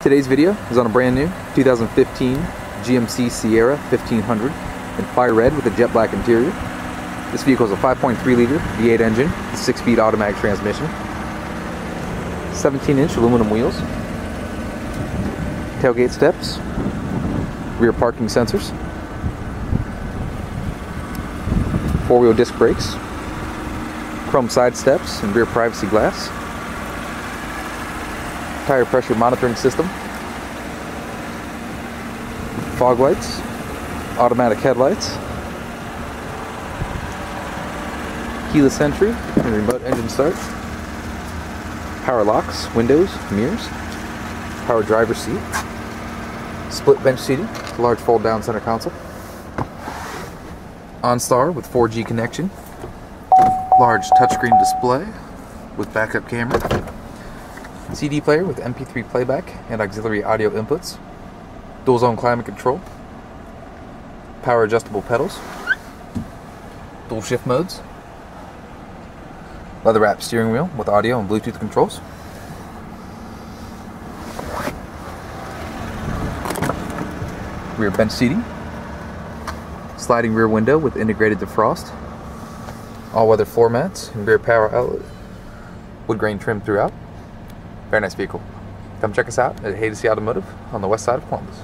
Today's video is on a brand new 2015 GMC Sierra 1500 in fire red with a jet black interior. This vehicle is a 5.3 liter V8 engine, 6-speed automatic transmission, 17-inch aluminum wheels, tailgate steps, rear parking sensors, four-wheel disc brakes, chrome side steps and rear privacy glass, tire pressure monitoring system, fog lights, automatic headlights, keyless entry. And remote engine start, power locks, windows, mirrors, power driver seat, split bench seating, large fold down center console, OnStar with 4G connection, large touchscreen display with backup camera, CD player with MP3 playback and auxiliary audio inputs, dual zone climate control, power adjustable pedals, dual shift modes, leather wrapped steering wheel with audio and Bluetooth controls. Rear bench seating, sliding rear window with integrated defrost, all-weather floor mats and rear power outlet, wood grain trim throughout. Very nice vehicle. Come check us out at Haydocy Automotive on the west side of Columbus.